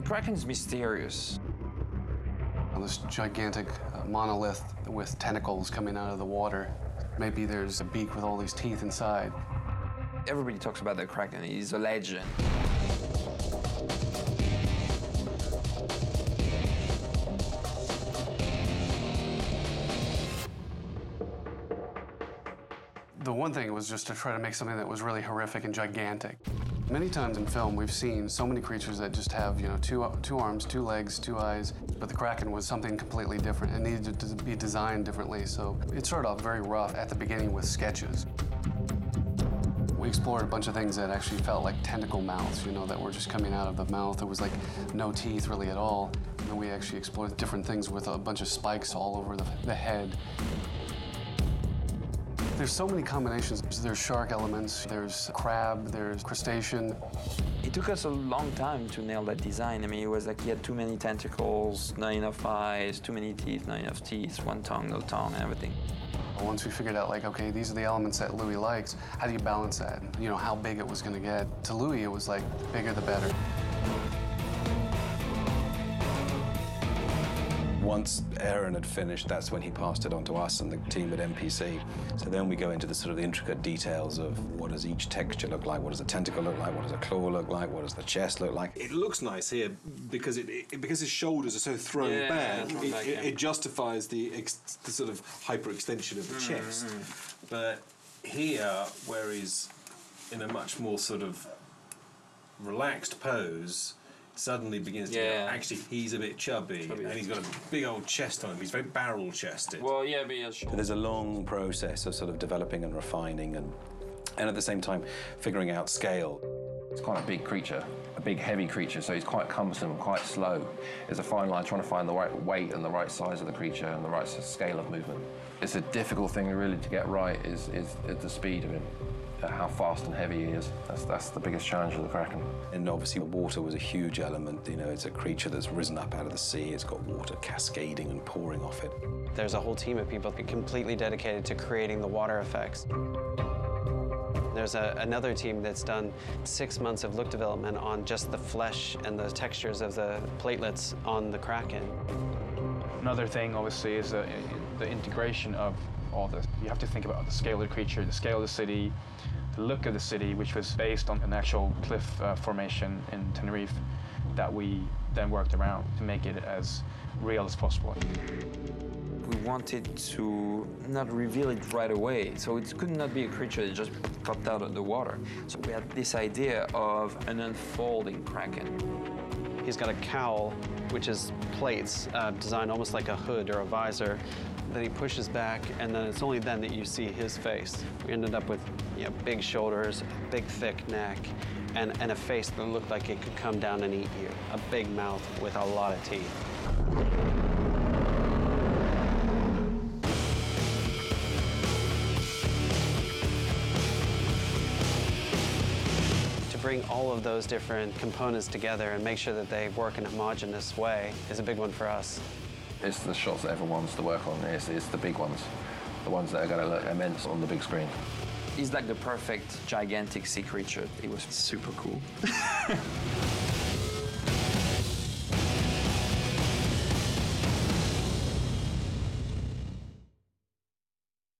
The Kraken's mysterious. This gigantic uh, monolith with tentacles coming out of the water. Maybe there's a beak with all these teeth inside. Everybody talks about the Kraken. He's a legend. The one thing was just to try to make something that was really horrific and gigantic. Many times in film, we've seen so many creatures that just have, you know, two, two arms, two legs, two eyes, but the Kraken was something completely different. It needed to be designed differently, so it started off very rough at the beginning with sketches. We explored a bunch of things that actually felt like tentacle mouths, you know, that were just coming out of the mouth. It was like no teeth really at all. And then we actually explored different things with a bunch of spikes all over the, the head. There's so many combinations. There's shark elements, there's crab, there's crustacean. It took us a long time to nail that design. I mean, it was like he had too many tentacles, not enough eyes, too many teeth, not enough teeth, one tongue, no tongue, and everything. Once we figured out, like, okay, these are the elements that Louis likes, how do you balance that? You know, how big it was gonna get. To Louis, it was like, bigger the better. Once Aaron had finished, that's when he passed it on to us and the team at MPC. So then we go into the sort of the intricate details of what does each texture look like, what does a tentacle look like, what does a claw look like, what does the chest look like. It looks nice here because it, it because his shoulders are so thrown Yeah, back. thrown It, back, it, yeah. it justifies the ex, the sort of hyperextension of the Mm, chest. But here, where he's in a much more sort of relaxed pose. Suddenly begins to go, Yeah. actually he's a bit chubby, Chubby. and he's got a big old chest on him. He's very barrel chested. Well, yeah, but yeah, sure. So there's a long process of sort of developing and refining and, and at the same time figuring out scale. It's quite a big creature, a big heavy creature, so he's quite cumbersome, quite slow. It's a fine line trying to find the right weight and the right size of the creature and the right scale of movement. It's a difficult thing really to get right is, is, is the speed of him, how fast and heavy he is. That's, that's the biggest challenge of the Kraken. And obviously, water was a huge element. You know, it's a creature that's risen up out of the sea. It's got water cascading and pouring off it. There's a whole team of people completely dedicated to creating the water effects. There's a, another team that's done six months of look development on just the flesh and the textures of the platelets on the Kraken. Another thing, obviously, is uh, the integration of all this. You have to think about the scale of the creature, the scale of the city, the look of the city, which was based on an actual cliff uh, formation in Tenerife that we then worked around to make it as real as possible. we wanted to not reveal it right away. So it could not be a creature that just popped out of the water. So we had this idea of an unfolding kraken. He's got a cowl, which is plates uh, designed almost like a hood or a visor that he pushes back, and then it's only then that you see his face. We ended up with you know, big shoulders, a big thick neck, and, and a face that looked like it could come down and eat you. A big mouth with a lot of teeth. To bring all of those different components together and make sure that they work in a homogeneous way is a big one for us. It's the shots that everyone wants to work on. It's, it's the big ones, the ones that are going to look immense on the big screen. He's like the perfect gigantic sea creature. It was super cool.